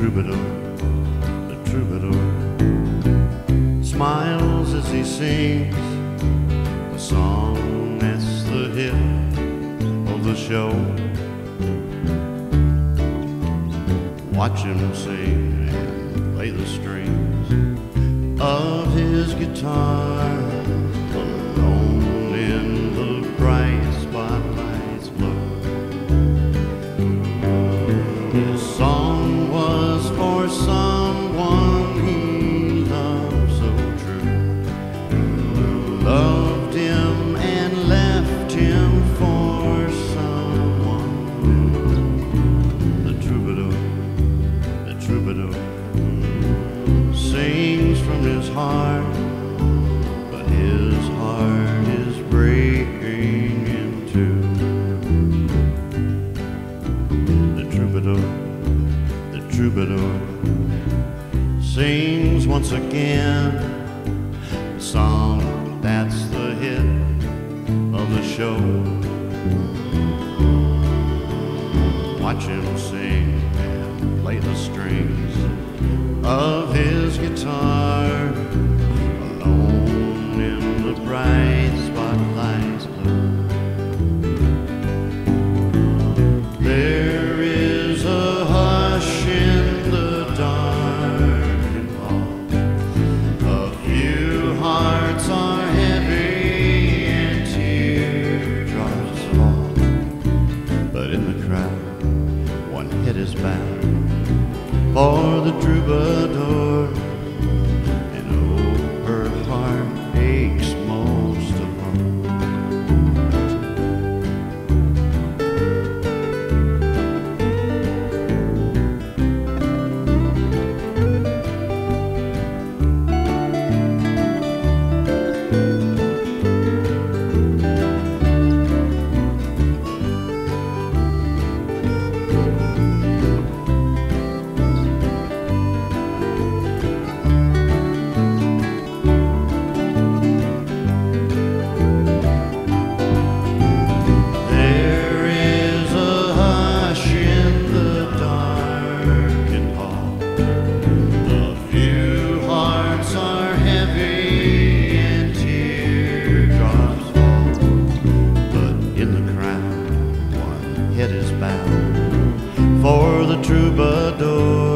troubadour, the troubadour, smiles as he sings The song that's the hit of the show. Watch him sing and play the strings of his guitar. His heart, but his heart is breaking in two. The troubadour, the troubadour sings once again the song that's the hit of the show. Watch him sing and play the strings of his guitar one head is bound for the troubadour. troubadour.